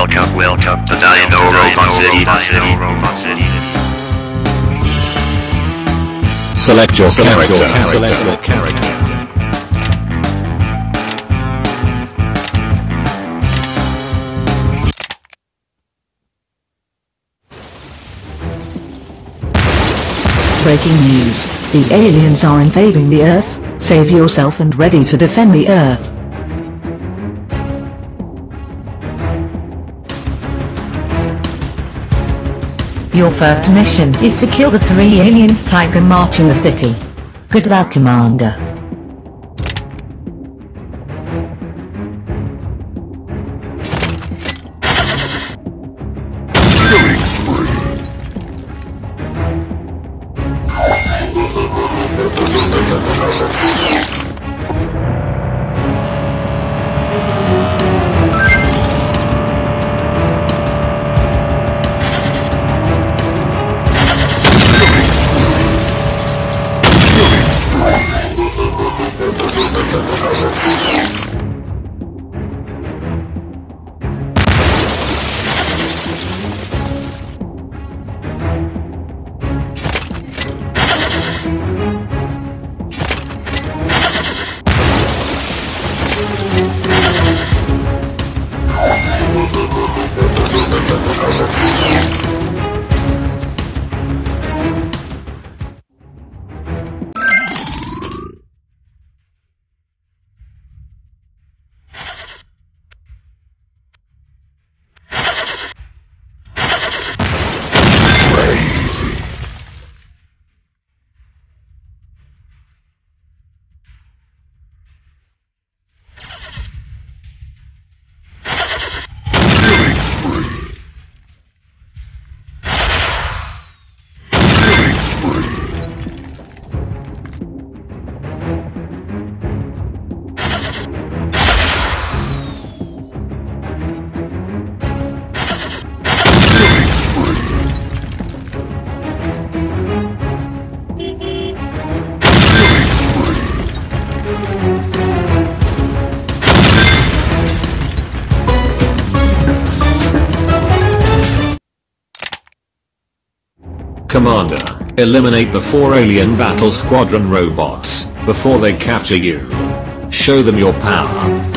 welcome, welcome to Dino Robot City. Dino Robot City. Select your Select character. your character. Select your character. Breaking news. The aliens are invading the Earth. Save yourself and ready to defend the Earth. Your first mission is to kill the three aliens Tiger March in the city. Good luck, Commander. Commander, eliminate the four alien battle squadron robots before they capture you. Show them your power.